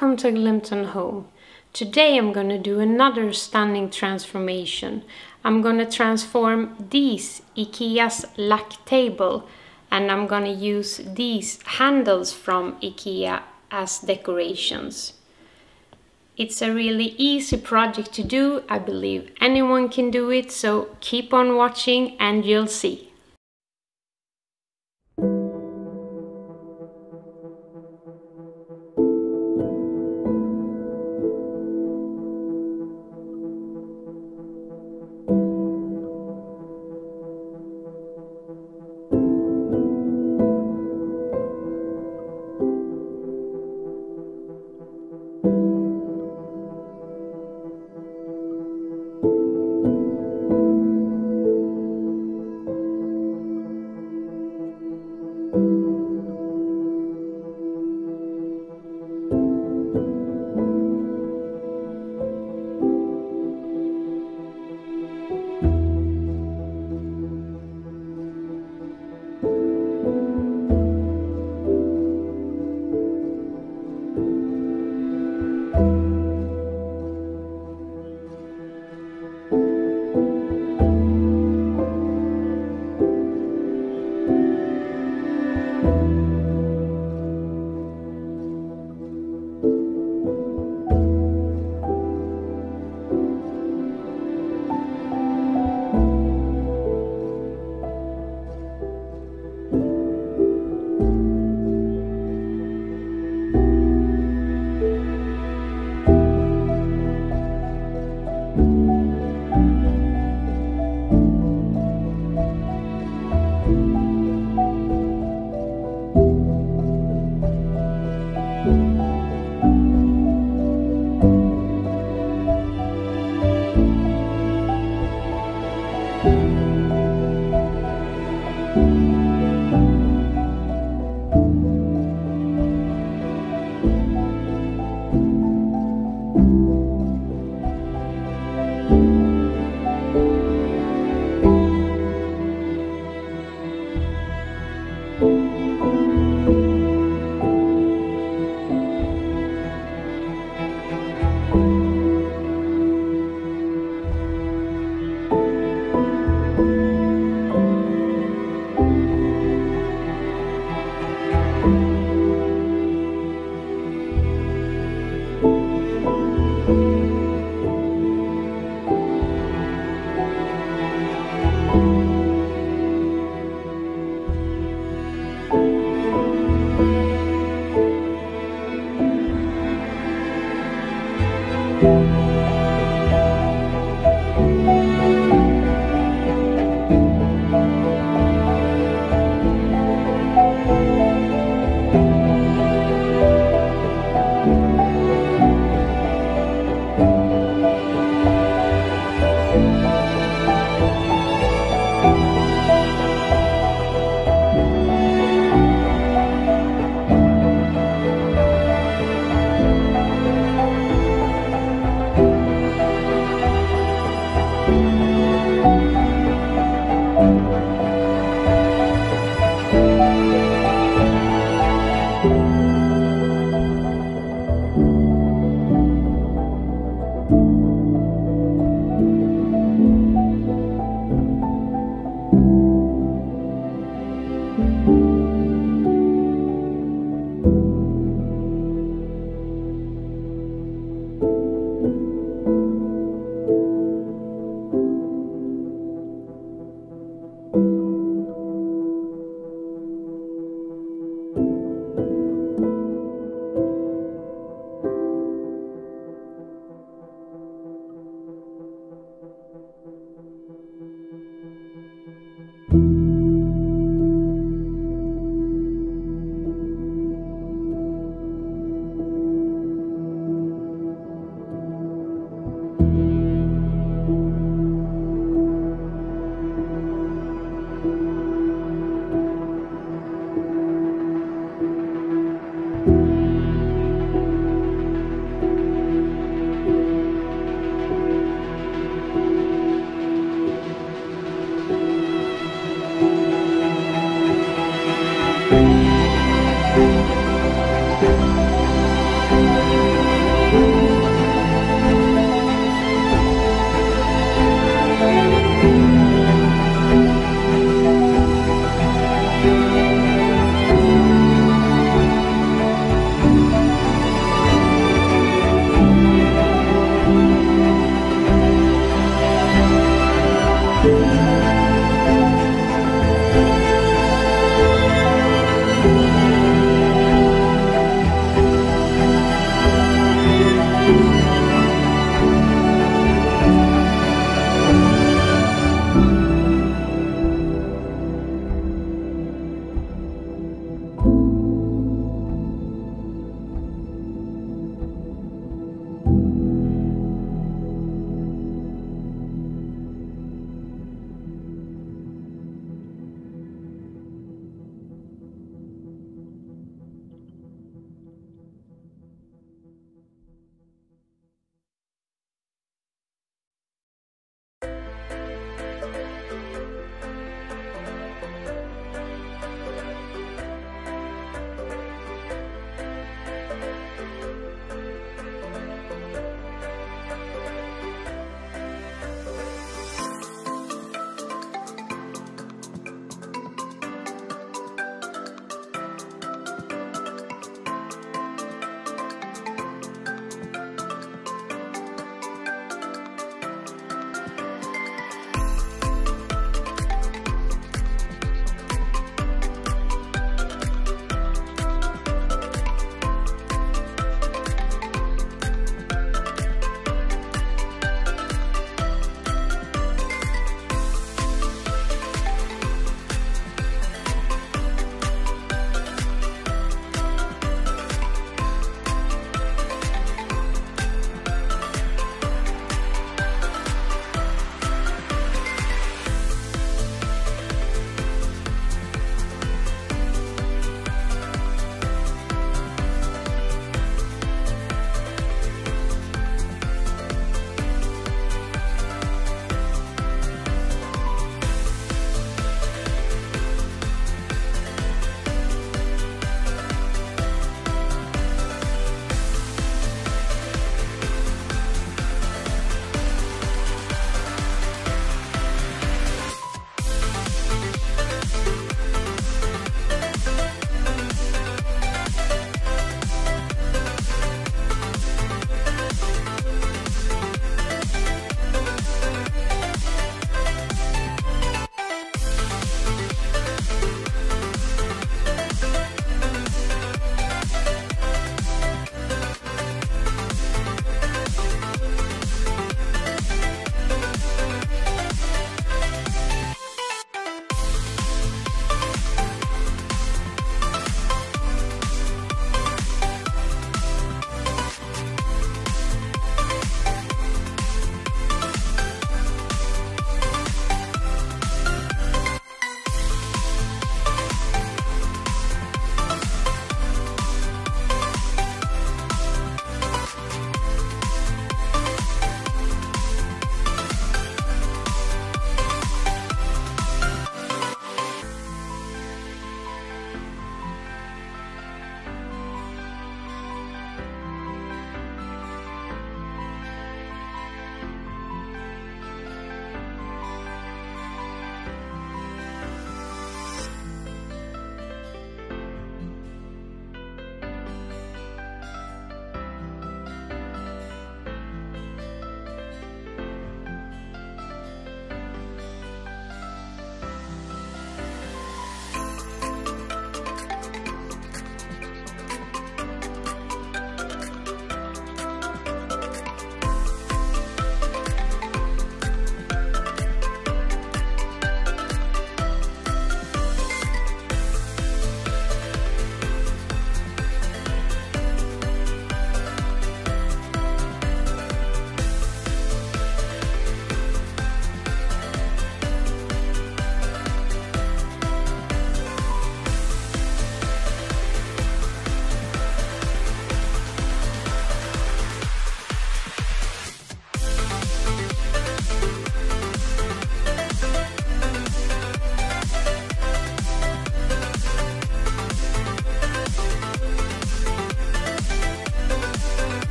Welcome to Glimton Home. Today I'm going to do another stunning transformation. I'm going to transform these IKEA's Lack table and I'm going to use these handles from IKEA as decorations. It's a really easy project to do. I believe anyone can do it, so keep on watching and you'll see.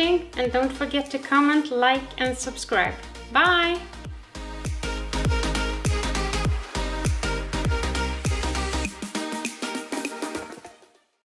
Watching and don't forget to comment, like and subscribe. Bye!